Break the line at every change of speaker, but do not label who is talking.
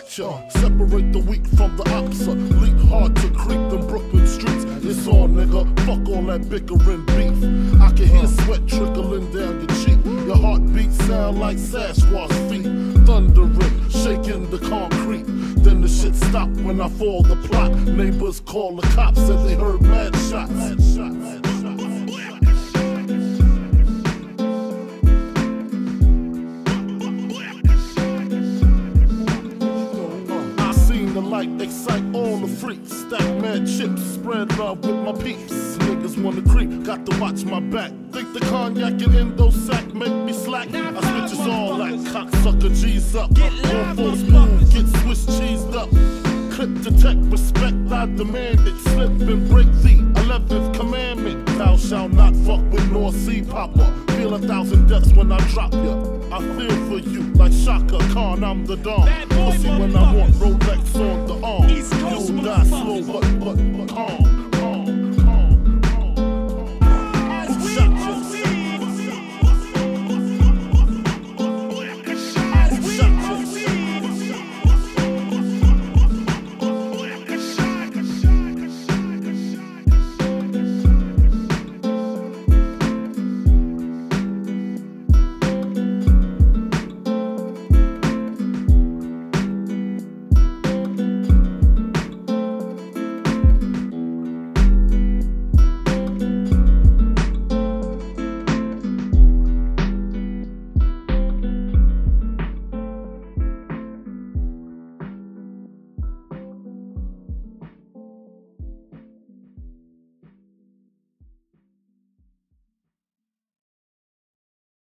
Separate the weak from the opsa. Leap hard to creep them Brooklyn streets. It's on, nigga. Fuck all that bickering beef. I can hear sweat trickling down your cheek. Your heartbeat sound like Sasquatch feet. Thundering, shaking the concrete. Then the shit stop when I fall the plot. Neighbors call the cops, said they heard mad shots. Mad shots. Excite all the freaks. Stack mad chips, spread love with my peeps. Niggas wanna creep, got to watch my back. Think the cognac and endo sack make me slack. I switch switches all that cocksucker G's up. One full smooth, get Swiss cheesed up. Clip detect respect, I demand it. Slip and break the 11th commandment. Thou shalt not fuck with North Sea Popper. Feel a thousand deaths when I drop ya. I feel for you like Chaka Khan, I'm the Don. Pussy when I want Rolex on.